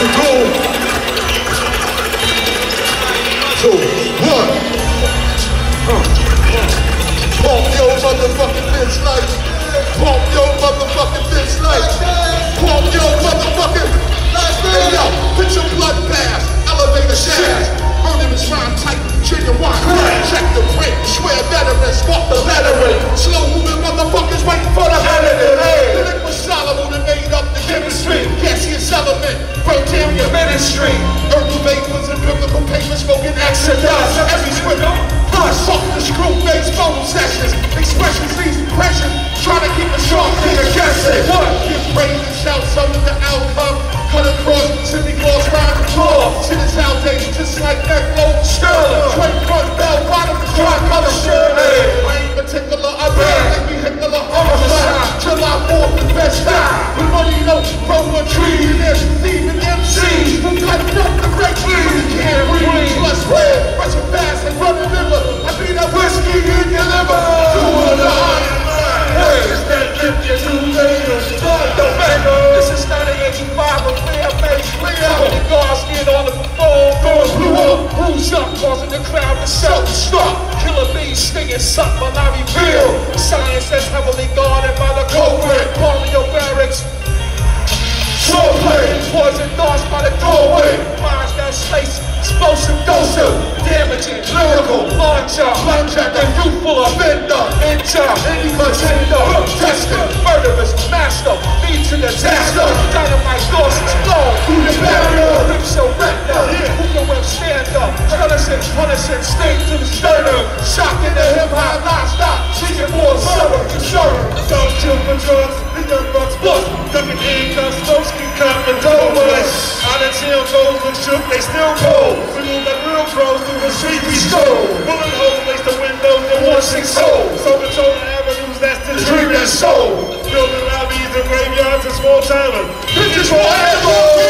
So go. Two, one. Pump your motherfucking bitch like. Pump your motherfucking bitch like. Pump your your. Herbal vapors and biblical papers smoking exodus. Every script. Plus, fuck the screw face phone sessions. Expressions leaves impression. Trying to keep a sharp nigga guessing. What? Who's up, causing the crowd to self-destruct. Killer bees stinging, suck while I reveal. Science that's heavily guarded by the culprit. Polio barracks, Slow play, poison darts by the doorway. Minds that space, explosive dosage, damaging, lyrical, launcher, plunger, the youthful offender, enter, any contender, tested, murderous, master, lead to disaster. Dynamite doors explode through the barrier, lips withstand the punishing, sting to the sternum, shocking the hip hop non-stop, seeking more summer, concern. Don't kill for drugs, the young bucks bust. Ducking handcuffs, folks can come and tow us. Out of jail, toes look shook, they still cold. We move like real pros through the street we stole. Bullet holes lace the windows and one six soul. So control the avenues, that's the dream that's sold. Building lobbies and graveyards and small timers. Bitches forever! So